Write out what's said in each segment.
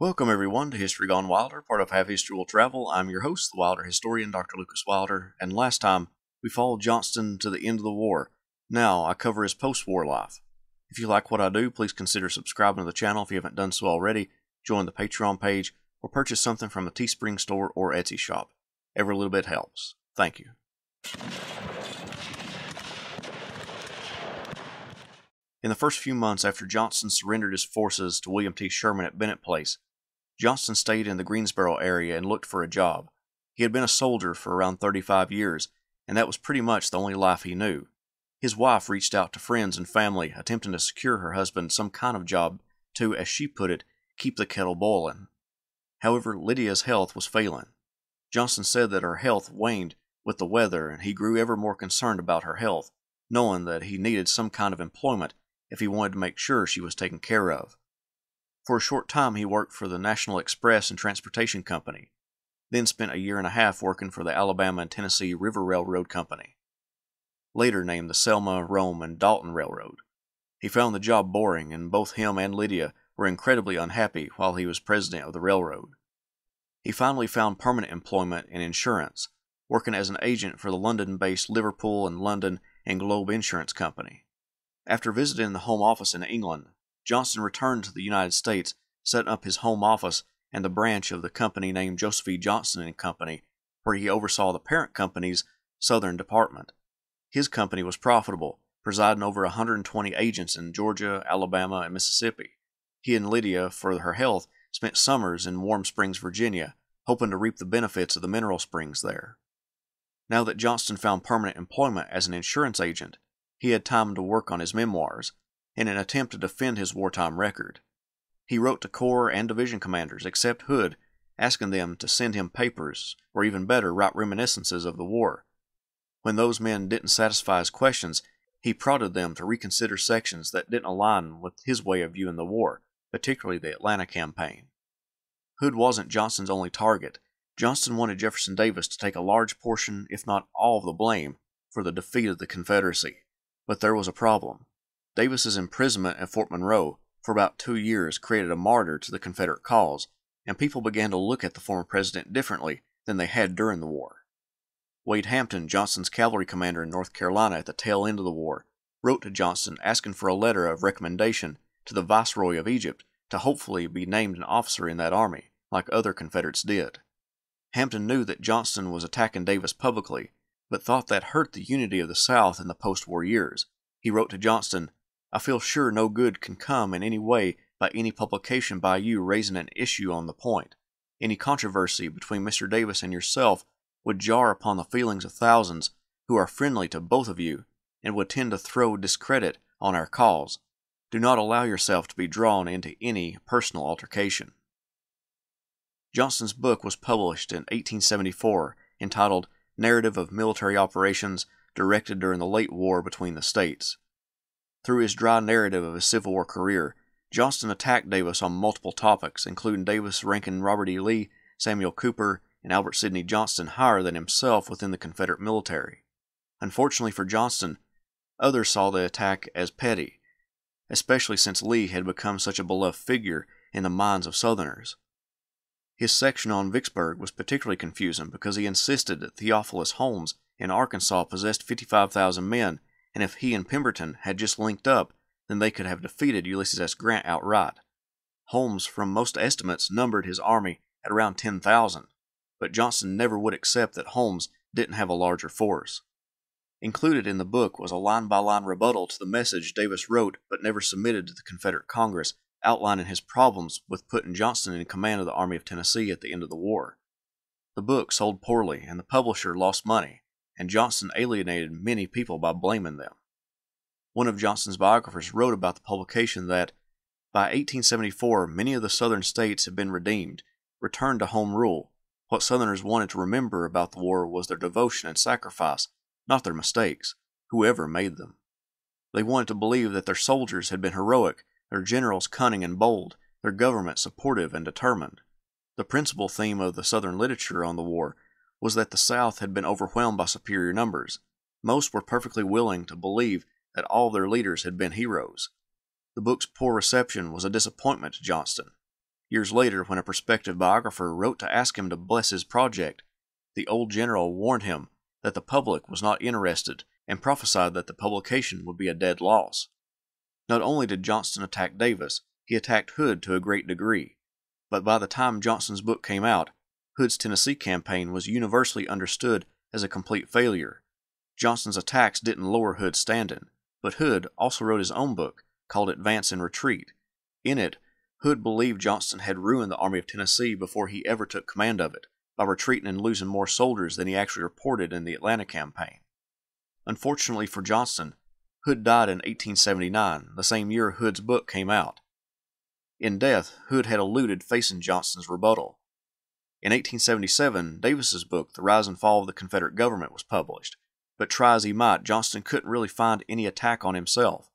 Welcome, everyone, to History Gone Wilder, part of Have History Will Travel. I'm your host, the Wilder historian, Dr. Lucas Wilder, and last time we followed Johnston to the end of the war. Now I cover his post war life. If you like what I do, please consider subscribing to the channel if you haven't done so already, join the Patreon page, or purchase something from the Teespring store or Etsy shop. Every little bit helps. Thank you. In the first few months after Johnston surrendered his forces to William T. Sherman at Bennett Place, Johnston stayed in the Greensboro area and looked for a job. He had been a soldier for around 35 years, and that was pretty much the only life he knew. His wife reached out to friends and family, attempting to secure her husband some kind of job to, as she put it, keep the kettle boiling. However, Lydia's health was failing. Johnston said that her health waned with the weather, and he grew ever more concerned about her health, knowing that he needed some kind of employment if he wanted to make sure she was taken care of. For a short time, he worked for the National Express and Transportation Company, then spent a year and a half working for the Alabama and Tennessee River Railroad Company, later named the Selma, Rome, and Dalton Railroad. He found the job boring, and both him and Lydia were incredibly unhappy while he was president of the railroad. He finally found permanent employment in insurance, working as an agent for the London based Liverpool and London and Globe Insurance Company. After visiting the Home Office in England, Johnston returned to the United States, set up his home office and the branch of the company named Joseph E. Johnston and Company, where he oversaw the parent company's Southern Department. His company was profitable, presiding over 120 agents in Georgia, Alabama, and Mississippi. He and Lydia, for her health, spent summers in Warm Springs, Virginia, hoping to reap the benefits of the mineral springs there. Now that Johnston found permanent employment as an insurance agent, he had time to work on his memoirs, in an attempt to defend his wartime record. He wrote to Corps and division commanders, except Hood, asking them to send him papers, or even better, write reminiscences of the war. When those men didn't satisfy his questions, he prodded them to reconsider sections that didn't align with his way of viewing the war, particularly the Atlanta campaign. Hood wasn't Johnston's only target. Johnston wanted Jefferson Davis to take a large portion, if not all, of the blame for the defeat of the Confederacy. But there was a problem. Davis's imprisonment at Fort Monroe for about two years created a martyr to the Confederate cause, and people began to look at the former president differently than they had during the war. Wade Hampton, Johnston's cavalry commander in North Carolina at the tail end of the war, wrote to Johnston asking for a letter of recommendation to the Viceroy of Egypt to hopefully be named an officer in that army, like other Confederates did. Hampton knew that Johnston was attacking Davis publicly, but thought that hurt the unity of the South in the post war years. He wrote to Johnston, I feel sure no good can come in any way by any publication by you raising an issue on the point. Any controversy between Mr. Davis and yourself would jar upon the feelings of thousands who are friendly to both of you and would tend to throw discredit on our cause. Do not allow yourself to be drawn into any personal altercation. Johnston's book was published in 1874 entitled Narrative of Military Operations Directed During the Late War Between the States. Through his dry narrative of his Civil War career, Johnston attacked Davis on multiple topics, including Davis ranking Robert E. Lee, Samuel Cooper, and Albert Sidney Johnston higher than himself within the Confederate military. Unfortunately for Johnston, others saw the attack as petty, especially since Lee had become such a beloved figure in the minds of Southerners. His section on Vicksburg was particularly confusing because he insisted that Theophilus Holmes in Arkansas possessed 55,000 men and if he and Pemberton had just linked up, then they could have defeated Ulysses S. Grant outright. Holmes, from most estimates, numbered his army at around 10,000, but Johnston never would accept that Holmes didn't have a larger force. Included in the book was a line by line rebuttal to the message Davis wrote but never submitted to the Confederate Congress, outlining his problems with putting Johnston in command of the Army of Tennessee at the end of the war. The book sold poorly, and the publisher lost money, and Johnston alienated many people by blaming them. One of Johnston's biographers wrote about the publication that by 1874 many of the southern states had been redeemed, returned to home rule. What Southerners wanted to remember about the war was their devotion and sacrifice, not their mistakes, whoever made them. They wanted to believe that their soldiers had been heroic, their generals cunning and bold, their government supportive and determined. The principal theme of the Southern literature on the war was that the South had been overwhelmed by superior numbers. Most were perfectly willing to believe that all their leaders had been heroes. The book's poor reception was a disappointment to Johnston. Years later, when a prospective biographer wrote to ask him to bless his project, the old general warned him that the public was not interested and prophesied that the publication would be a dead loss. Not only did Johnston attack Davis, he attacked Hood to a great degree, but by the time Johnston's book came out, Hood's Tennessee campaign was universally understood as a complete failure. Johnston's attacks didn't lower Hood's standing, but Hood also wrote his own book called Advance and Retreat. In it, Hood believed Johnston had ruined the Army of Tennessee before he ever took command of it, by retreating and losing more soldiers than he actually reported in the Atlanta campaign. Unfortunately for Johnston, Hood died in 1879, the same year Hood's book came out. In death, Hood had eluded facing Johnston's rebuttal. In 1877, Davis's book, The Rise and Fall of the Confederate Government, was published, but try as he might, Johnston couldn't really find any attack on himself.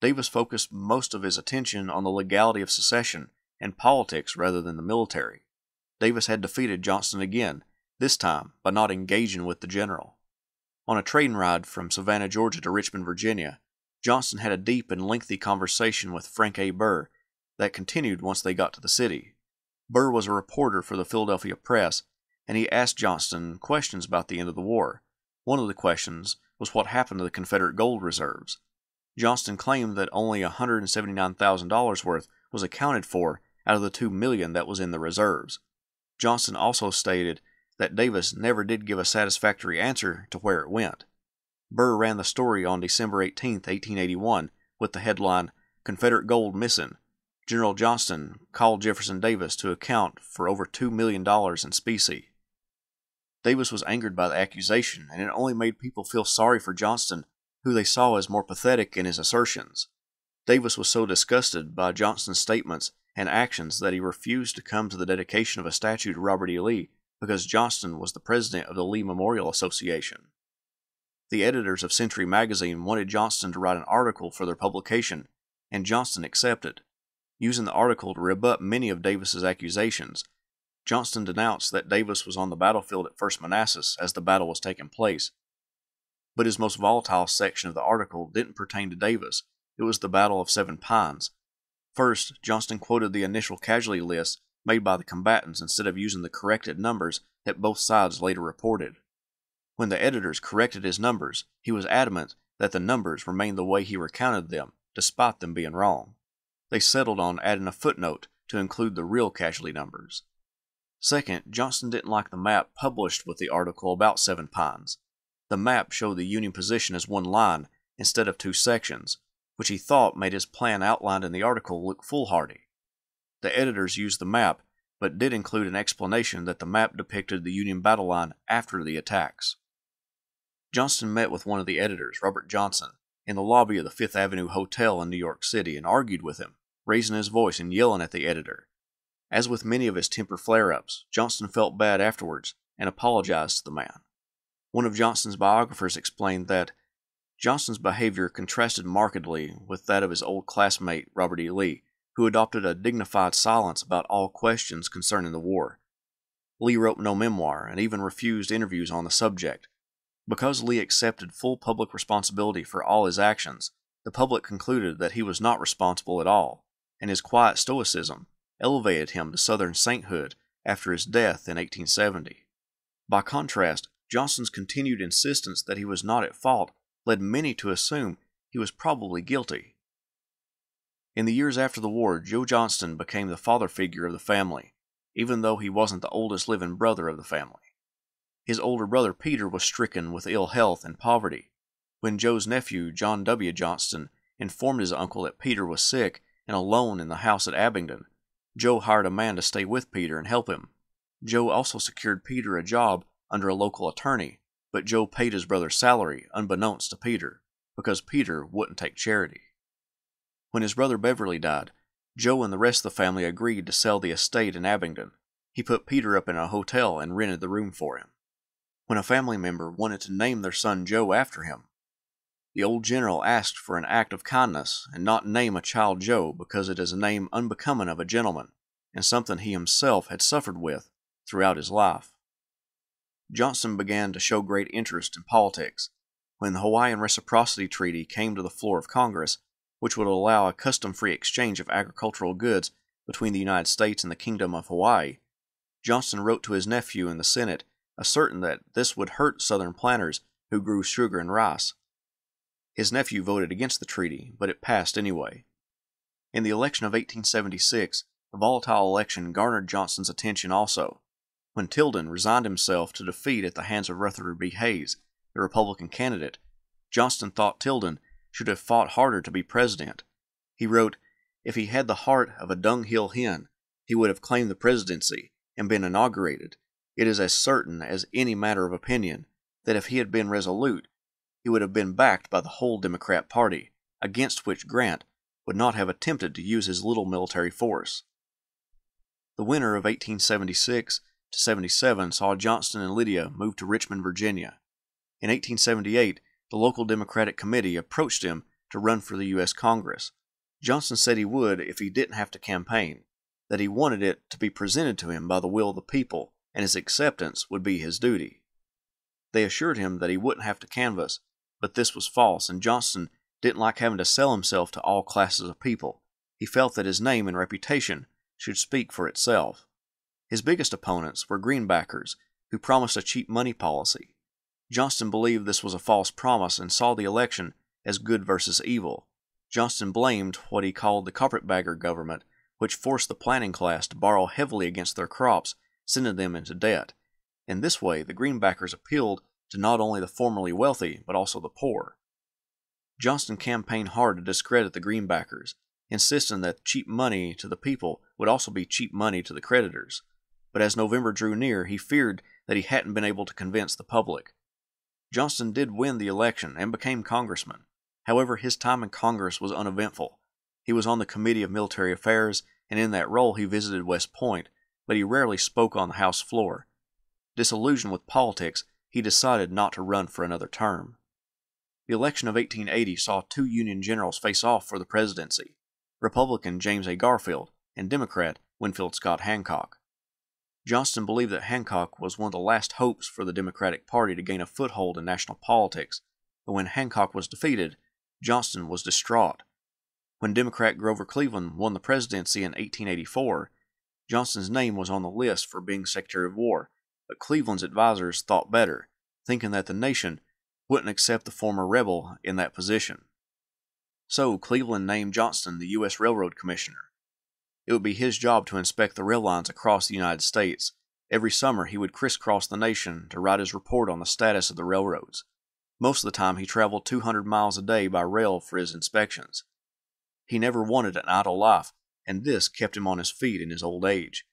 Davis focused most of his attention on the legality of secession and politics rather than the military. Davis had defeated Johnston again, this time by not engaging with the general. On a train ride from Savannah, Georgia to Richmond, Virginia, Johnston had a deep and lengthy conversation with Frank A. Burr that continued once they got to the city. Burr was a reporter for the Philadelphia Press, and he asked Johnston questions about the end of the war. One of the questions was what happened to the Confederate gold reserves. Johnston claimed that only $179,000 worth was accounted for out of the 2 million that was in the reserves. Johnston also stated that Davis never did give a satisfactory answer to where it went. Burr ran the story on December 18, 1881, with the headline, Confederate Gold Missing. General Johnston called Jefferson Davis to account for over $2 million in specie. Davis was angered by the accusation, and it only made people feel sorry for Johnston, who they saw as more pathetic in his assertions. Davis was so disgusted by Johnston's statements and actions that he refused to come to the dedication of a statue to Robert E. Lee because Johnston was the president of the Lee Memorial Association. The editors of Century magazine wanted Johnston to write an article for their publication, and Johnston accepted. Using the article to rebut many of Davis's accusations, Johnston denounced that Davis was on the battlefield at First Manassas as the battle was taking place. But his most volatile section of the article didn't pertain to Davis, it was the Battle of Seven Pines, First, Johnston quoted the initial casualty list made by the combatants instead of using the corrected numbers that both sides later reported. When the editors corrected his numbers, he was adamant that the numbers remained the way he recounted them, despite them being wrong. They settled on adding a footnote to include the real casualty numbers. Second, Johnston didn't like the map published with the article about Seven Pines. The map showed the Union position as one line instead of two sections, which he thought made his plan outlined in the article look foolhardy. The editors used the map, but did include an explanation that the map depicted the Union battle line after the attacks. Johnston met with one of the editors, Robert Johnson, in the lobby of the Fifth Avenue Hotel in New York City and argued with him, raising his voice and yelling at the editor. As with many of his temper flare ups, Johnston felt bad afterwards and apologized to the man. One of Johnston's biographers explained that Johnston's behavior contrasted markedly with that of his old classmate Robert E. Lee, who adopted a dignified silence about all questions concerning the war. Lee wrote no memoir and even refused interviews on the subject. Because Lee accepted full public responsibility for all his actions, the public concluded that he was not responsible at all, and his quiet stoicism elevated him to Southern sainthood after his death in 1870. By contrast, Johnston's continued insistence that he was not at fault led many to assume he was probably guilty. In the years after the war, Joe Johnston became the father figure of the family, even though he wasn't the oldest living brother of the family. His older brother Peter was stricken with ill health and poverty. When Joe's nephew, John W. Johnston, informed his uncle that Peter was sick and alone in the house at Abingdon, Joe hired a man to stay with Peter and help him. Joe also secured Peter a job under a local attorney but Joe paid his brother's salary unbeknownst to Peter, because Peter wouldn't take charity. When his brother Beverly died, Joe and the rest of the family agreed to sell the estate in Abingdon. He put Peter up in a hotel and rented the room for him. When a family member wanted to name their son Joe after him, the old general asked for an act of kindness and not name a child Joe because it is a name unbecoming of a gentleman and something he himself had suffered with throughout his life. Johnston began to show great interest in politics. When the Hawaiian Reciprocity Treaty came to the floor of Congress, which would allow a custom free exchange of agricultural goods between the United States and the Kingdom of Hawaii, Johnston wrote to his nephew in the Senate asserting that this would hurt Southern planters who grew sugar and rice. His nephew voted against the treaty, but it passed anyway. In the election of 1876, the volatile election garnered Johnston's attention also. When Tilden resigned himself to defeat at the hands of Rutherford B. Hayes, the Republican candidate, Johnston thought Tilden should have fought harder to be president. He wrote, If he had the heart of a dunghill hen, he would have claimed the presidency and been inaugurated. It is as certain as any matter of opinion that if he had been resolute, he would have been backed by the whole Democrat party, against which Grant would not have attempted to use his little military force. The winter of 1876 to 77 saw Johnston and Lydia move to Richmond, Virginia. In 1878, the local Democratic committee approached him to run for the U.S. Congress. Johnston said he would if he didn't have to campaign, that he wanted it to be presented to him by the will of the people, and his acceptance would be his duty. They assured him that he wouldn't have to canvass, but this was false, and Johnston didn't like having to sell himself to all classes of people. He felt that his name and reputation should speak for itself. His biggest opponents were greenbackers, who promised a cheap money policy. Johnston believed this was a false promise and saw the election as good versus evil. Johnston blamed what he called the carpetbagger government, which forced the planting class to borrow heavily against their crops, sending them into debt. In this way, the greenbackers appealed to not only the formerly wealthy, but also the poor. Johnston campaigned hard to discredit the greenbackers, insisting that cheap money to the people would also be cheap money to the creditors. But as November drew near, he feared that he hadn't been able to convince the public. Johnston did win the election and became congressman. However, his time in Congress was uneventful. He was on the Committee of Military Affairs, and in that role he visited West Point, but he rarely spoke on the House floor. Disillusioned with politics, he decided not to run for another term. The election of 1880 saw two Union generals face off for the presidency Republican James A. Garfield and Democrat Winfield Scott Hancock. Johnston believed that Hancock was one of the last hopes for the Democratic Party to gain a foothold in national politics, but when Hancock was defeated, Johnston was distraught. When Democrat Grover Cleveland won the presidency in 1884, Johnston's name was on the list for being Secretary of War, but Cleveland's advisers thought better, thinking that the nation wouldn't accept the former rebel in that position. So Cleveland named Johnston the U.S. Railroad Commissioner. It would be his job to inspect the rail lines across the United States. Every summer he would crisscross the nation to write his report on the status of the railroads. Most of the time he traveled 200 miles a day by rail for his inspections. He never wanted an idle life, and this kept him on his feet in his old age.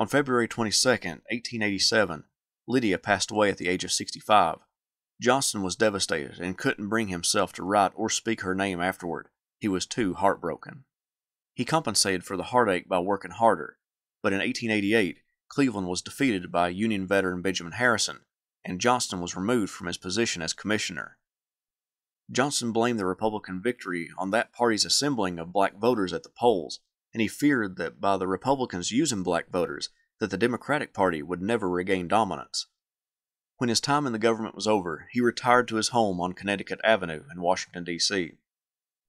On February 22, 1887, Lydia passed away at the age of 65. Johnston was devastated and couldn't bring himself to write or speak her name afterward. He was too heartbroken. He compensated for the heartache by working harder, but in 1888, Cleveland was defeated by Union veteran Benjamin Harrison, and Johnston was removed from his position as commissioner. Johnston blamed the Republican victory on that party's assembling of black voters at the polls, and he feared that by the Republicans using black voters, that the Democratic Party would never regain dominance. When his time in the government was over, he retired to his home on Connecticut Avenue in Washington, D.C.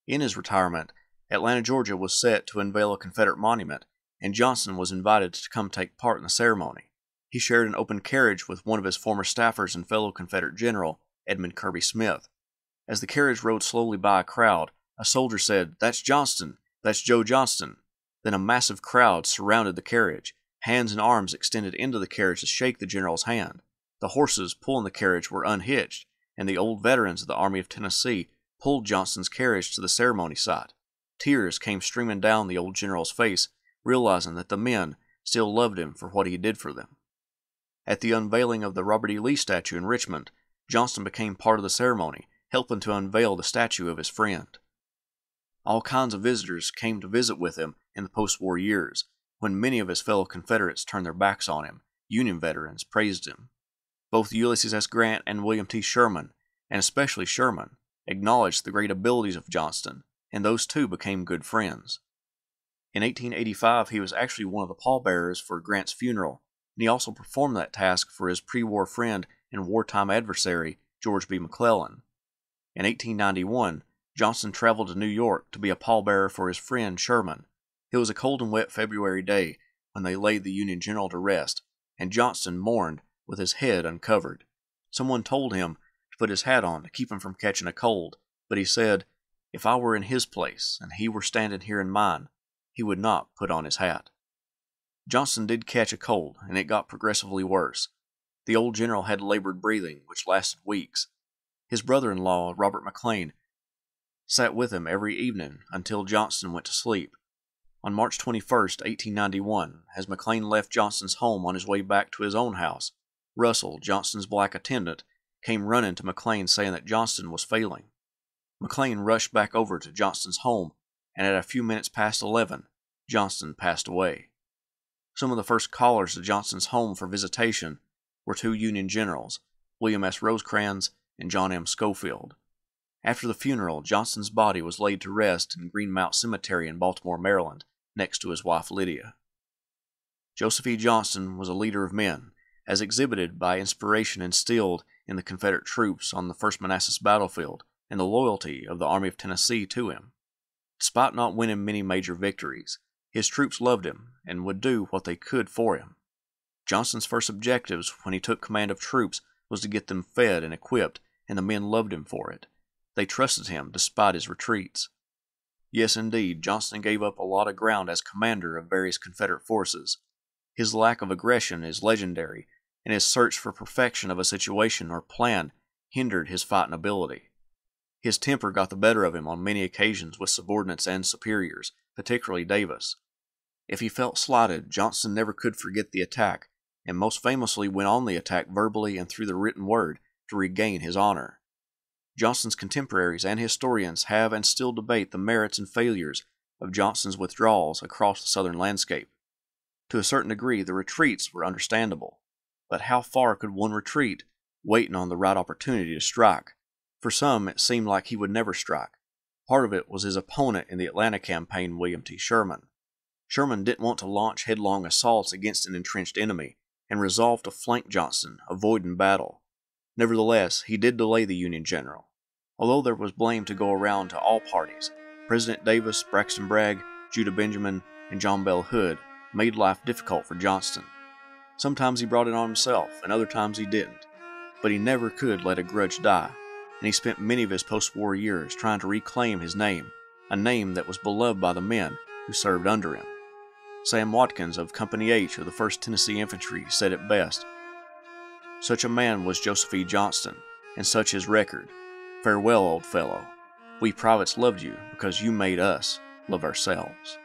In his retirement, Atlanta, Georgia was set to unveil a Confederate monument, and Johnston was invited to come take part in the ceremony. He shared an open carriage with one of his former staffers and fellow Confederate general, Edmund Kirby Smith. As the carriage rode slowly by a crowd, a soldier said, That's Johnston! That's Joe Johnston! Then a massive crowd surrounded the carriage, hands and arms extended into the carriage to shake the general's hand. The horses pulling the carriage were unhitched, and the old veterans of the Army of Tennessee pulled Johnston's carriage to the ceremony site. Tears came streaming down the old general's face, realizing that the men still loved him for what he did for them. At the unveiling of the Robert E. Lee statue in Richmond, Johnston became part of the ceremony, helping to unveil the statue of his friend. All kinds of visitors came to visit with him in the post war years. When many of his fellow Confederates turned their backs on him, Union veterans praised him. Both Ulysses S. Grant and William T. Sherman, and especially Sherman, acknowledged the great abilities of Johnston, and those two became good friends. In 1885, he was actually one of the pallbearers for Grant's funeral, and he also performed that task for his pre war friend and wartime adversary, George B. McClellan. In 1891, Johnston traveled to New York to be a pallbearer for his friend Sherman. It was a cold and wet February day when they laid the Union general to rest, and Johnston mourned with his head uncovered. Someone told him to put his hat on to keep him from catching a cold, but he said, If I were in his place and he were standing here in mine, he would not put on his hat. Johnston did catch a cold, and it got progressively worse. The old general had labored breathing, which lasted weeks. His brother in law, Robert McLane, sat with him every evening until Johnston went to sleep. On March 21, 1891, as McLane left Johnston's home on his way back to his own house, Russell, Johnston's black attendant, came running to McLane saying that Johnston was failing. McLane rushed back over to Johnston's home, and at a few minutes past eleven, Johnston passed away. Some of the first callers to Johnston's home for visitation were two Union generals, William S. Rosecrans and John M. Schofield. After the funeral, Johnston's body was laid to rest in Greenmount Cemetery in Baltimore, Maryland, next to his wife Lydia. Joseph E. Johnston was a leader of men, as exhibited by inspiration instilled in the Confederate troops on the First Manassas battlefield and the loyalty of the Army of Tennessee to him. Despite not winning many major victories, his troops loved him and would do what they could for him. Johnston's first objectives when he took command of troops was to get them fed and equipped, and the men loved him for it. They trusted him despite his retreats. Yes, indeed, Johnston gave up a lot of ground as commander of various Confederate forces. His lack of aggression is legendary, and his search for perfection of a situation or plan hindered his fighting ability. His temper got the better of him on many occasions with subordinates and superiors, particularly Davis. If he felt slighted, Johnston never could forget the attack, and most famously went on the attack verbally and through the written word to regain his honor. Johnston's contemporaries and historians have and still debate the merits and failures of Johnston's withdrawals across the southern landscape. To a certain degree, the retreats were understandable, but how far could one retreat, waiting on the right opportunity to strike? For some, it seemed like he would never strike. Part of it was his opponent in the Atlanta campaign, William T. Sherman. Sherman didn't want to launch headlong assaults against an entrenched enemy and resolved to flank Johnston, avoiding battle. Nevertheless, he did delay the Union general. Although there was blame to go around to all parties, President Davis, Braxton Bragg, Judah Benjamin, and John Bell Hood made life difficult for Johnston. Sometimes he brought it on himself, and other times he didn't. But he never could let a grudge die, and he spent many of his post war years trying to reclaim his name, a name that was beloved by the men who served under him. Sam Watkins of Company H of the 1st Tennessee Infantry said it best Such a man was Joseph E. Johnston, and such his record. Farewell, old fellow. We privates loved you because you made us love ourselves.